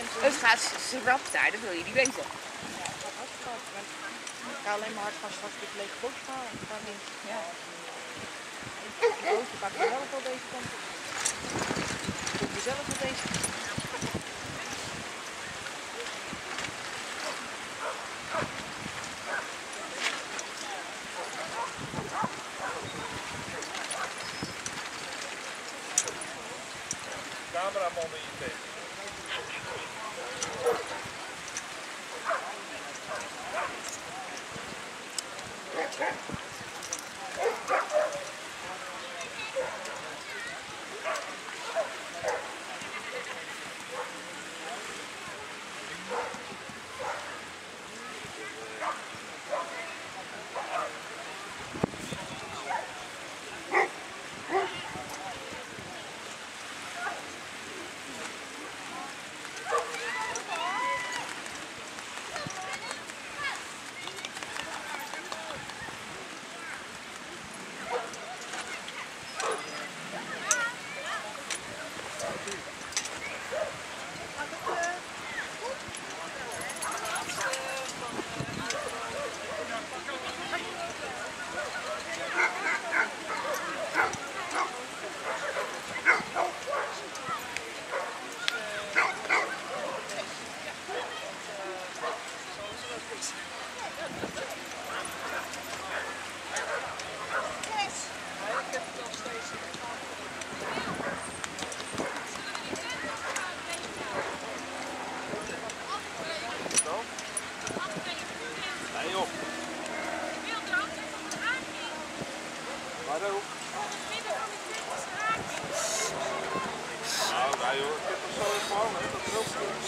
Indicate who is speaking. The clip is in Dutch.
Speaker 1: Het gaat schrap daar, dat wil je niet weten.
Speaker 2: Ik ga alleen maar hard gaan straks dit lege bootje halen. Ik ga niet.
Speaker 1: Ja.
Speaker 2: Die bootje pak ik zelf wel deze kant op. Ik zelf wel deze kant op.
Speaker 3: cameraman in je tegen. Okay. Hallo. Nou, daar hoor, ik heb het zo even mijn dat is goed.